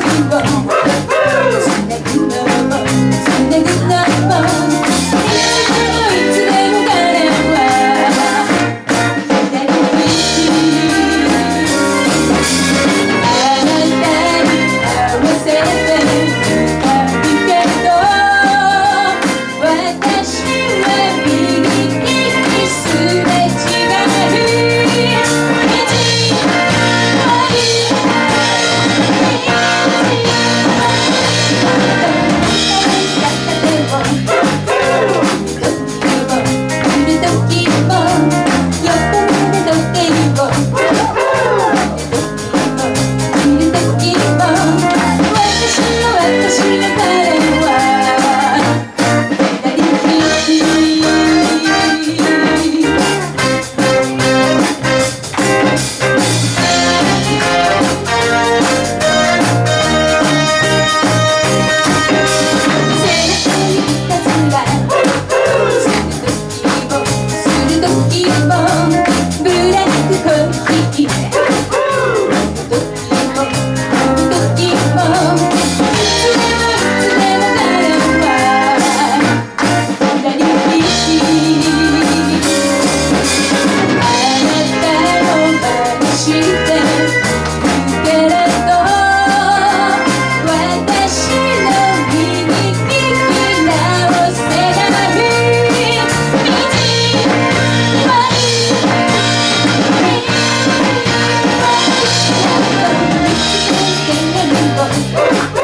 you. the deeper Oh,